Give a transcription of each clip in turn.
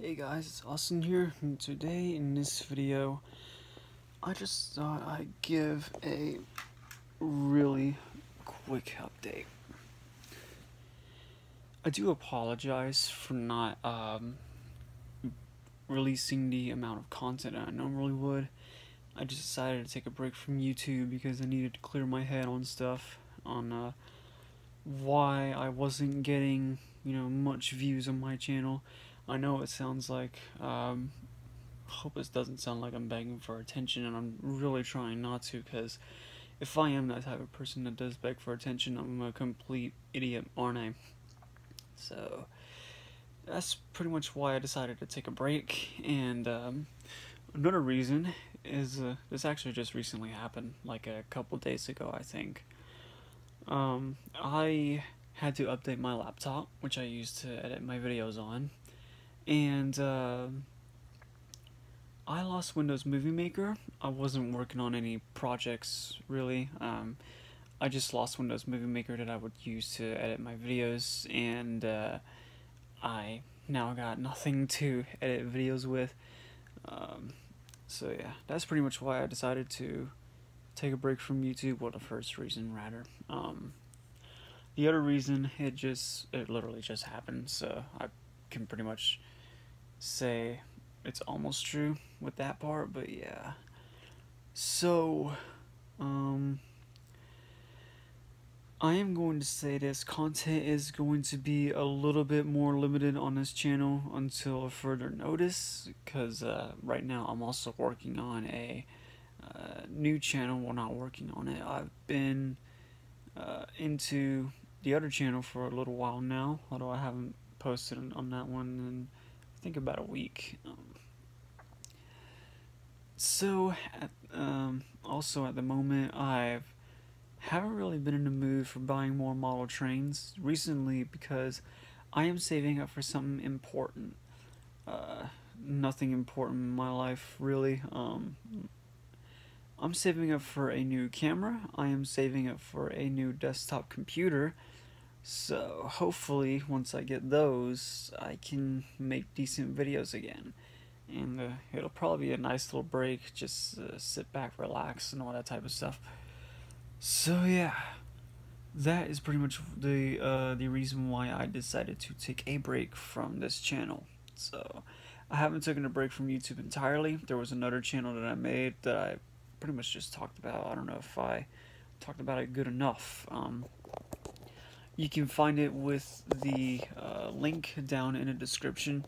Hey guys, it's Austin here, and today in this video, I just thought I'd give a really quick update. I do apologize for not um, releasing the amount of content I normally would. I just decided to take a break from YouTube because I needed to clear my head on stuff, on uh, why I wasn't getting, you know, much views on my channel I know it sounds like, um, hope this doesn't sound like I'm begging for attention, and I'm really trying not to, because if I am that type of person that does beg for attention, I'm a complete idiot, aren't I? So, that's pretty much why I decided to take a break, and, um, another reason is, uh, this actually just recently happened, like a couple days ago, I think. Um, I had to update my laptop, which I use to edit my videos on, and uh, I lost Windows Movie Maker. I wasn't working on any projects really. Um, I just lost Windows Movie Maker that I would use to edit my videos, and uh, I now got nothing to edit videos with. Um, so yeah, that's pretty much why I decided to take a break from YouTube. Well, the first reason, rather. Um, the other reason, it just, it literally just happened, so I can pretty much say it's almost true with that part, but yeah. So, um, I am going to say this content is going to be a little bit more limited on this channel until further notice, because uh, right now I'm also working on a uh, new channel. Well, not working on it. I've been uh, into the other channel for a little while now, although I haven't posted on that one think about a week. Um, so, at, um, also at the moment, I haven't really been in the mood for buying more model trains recently because I am saving up for something important. Uh, nothing important in my life, really. Um, I'm saving up for a new camera. I am saving up for a new desktop computer so hopefully once I get those, I can make decent videos again. And uh, it'll probably be a nice little break, just uh, sit back, relax, and all that type of stuff. So yeah, that is pretty much the uh, the reason why I decided to take a break from this channel. So I haven't taken a break from YouTube entirely. There was another channel that I made that I pretty much just talked about. I don't know if I talked about it good enough. Um, you can find it with the uh, link down in the description.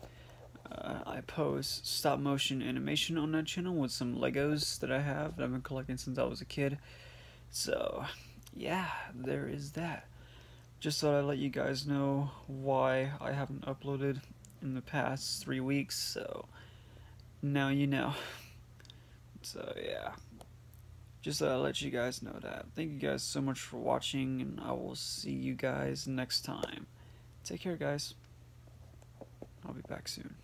Uh, I post stop motion animation on that channel with some Legos that I have that I've been collecting since I was a kid. So, yeah, there is that. Just thought I'd let you guys know why I haven't uploaded in the past three weeks, so now you know. So, yeah just uh, let you guys know that. Thank you guys so much for watching, and I will see you guys next time. Take care, guys. I'll be back soon.